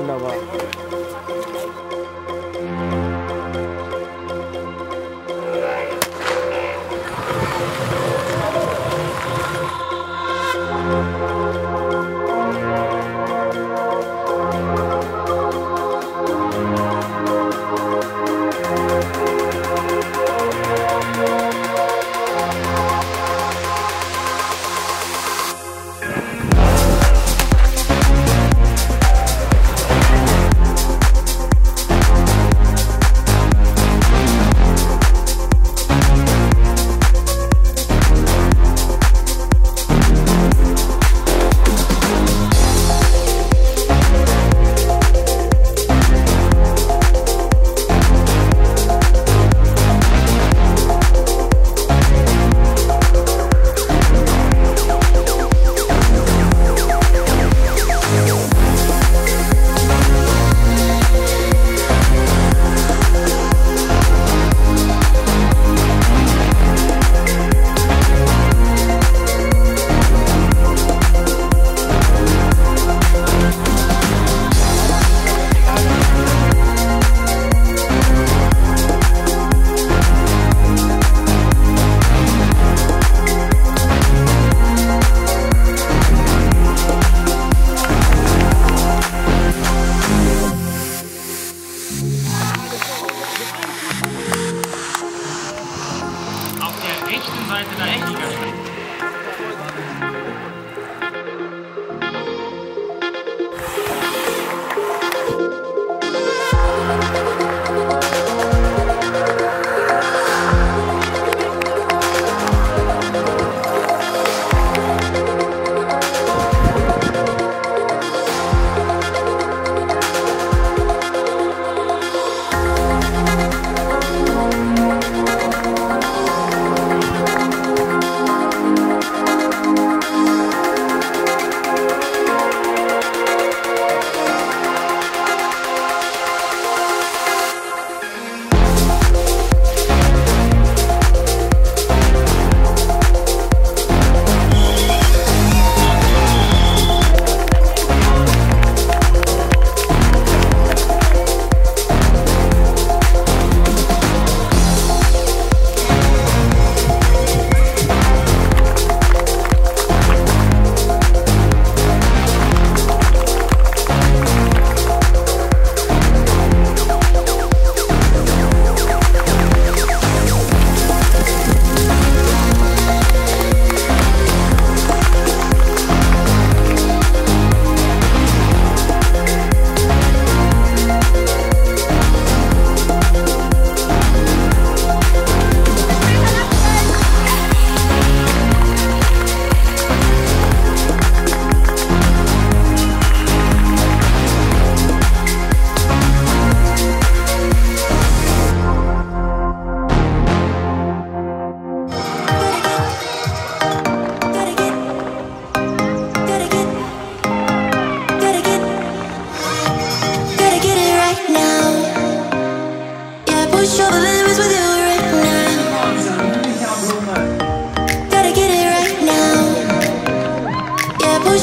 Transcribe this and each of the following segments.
女は。today. Thank you guys.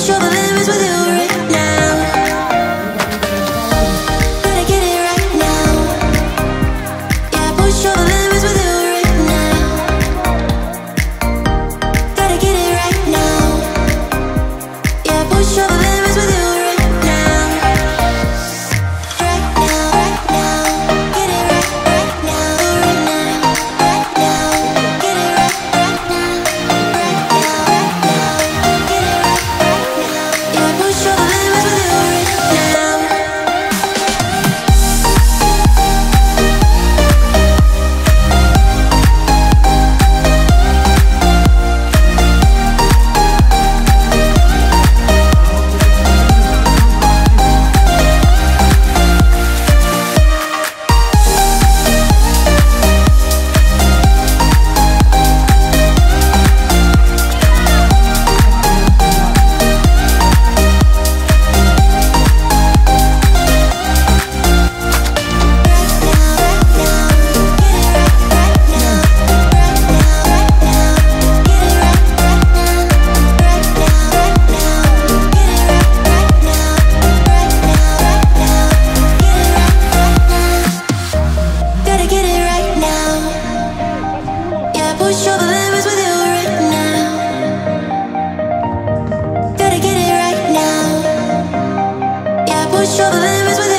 show Show the limits with